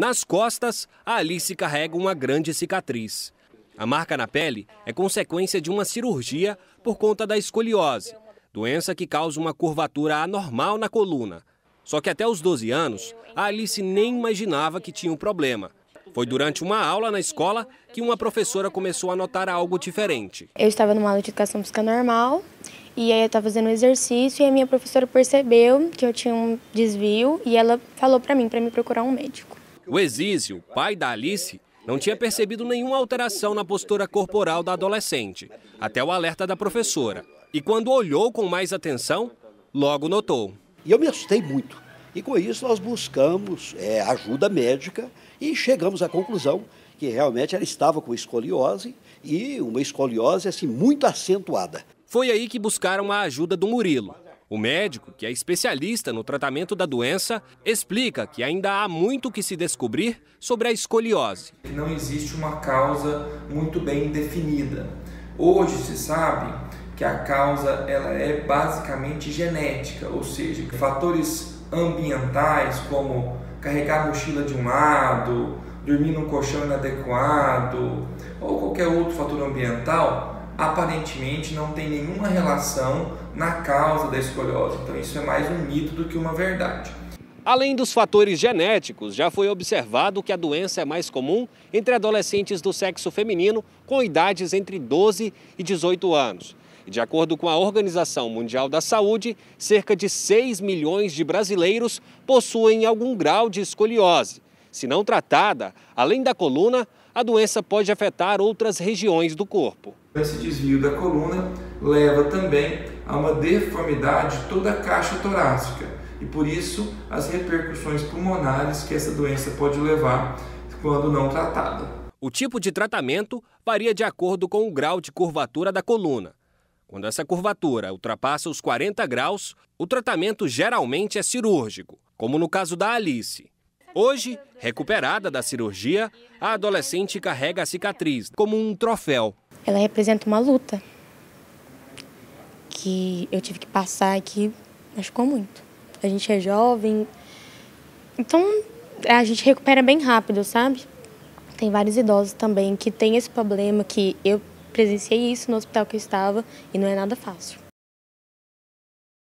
Nas costas, a Alice carrega uma grande cicatriz. A marca na pele é consequência de uma cirurgia por conta da escoliose, doença que causa uma curvatura anormal na coluna. Só que até os 12 anos, a Alice nem imaginava que tinha um problema. Foi durante uma aula na escola que uma professora começou a notar algo diferente. Eu estava numa aula de educação física normal e aí eu estava fazendo um exercício e a minha professora percebeu que eu tinha um desvio e ela falou para mim para me procurar um médico. O Exísio, pai da Alice, não tinha percebido nenhuma alteração na postura corporal da adolescente, até o alerta da professora. E quando olhou com mais atenção, logo notou. E eu me assustei muito. E com isso nós buscamos é, ajuda médica e chegamos à conclusão que realmente ela estava com escoliose e uma escoliose assim muito acentuada. Foi aí que buscaram a ajuda do Murilo. O médico, que é especialista no tratamento da doença, explica que ainda há muito que se descobrir sobre a escoliose. Não existe uma causa muito bem definida. Hoje se sabe que a causa ela é basicamente genética, ou seja, fatores ambientais como carregar a mochila de um lado, dormir num colchão inadequado ou qualquer outro fator ambiental aparentemente não tem nenhuma relação na causa da escoliose. Então isso é mais um mito do que uma verdade. Além dos fatores genéticos, já foi observado que a doença é mais comum entre adolescentes do sexo feminino com idades entre 12 e 18 anos. De acordo com a Organização Mundial da Saúde, cerca de 6 milhões de brasileiros possuem algum grau de escoliose. Se não tratada, além da coluna, a doença pode afetar outras regiões do corpo. Esse desvio da coluna leva também a uma deformidade de toda a caixa torácica e por isso as repercussões pulmonares que essa doença pode levar quando não tratada. O tipo de tratamento varia de acordo com o grau de curvatura da coluna. Quando essa curvatura ultrapassa os 40 graus, o tratamento geralmente é cirúrgico, como no caso da Alice. Hoje, recuperada da cirurgia, a adolescente carrega a cicatriz como um troféu. Ela representa uma luta que eu tive que passar e que machucou muito. A gente é jovem, então a gente recupera bem rápido, sabe? Tem vários idosos também que têm esse problema, que eu presenciei isso no hospital que eu estava e não é nada fácil.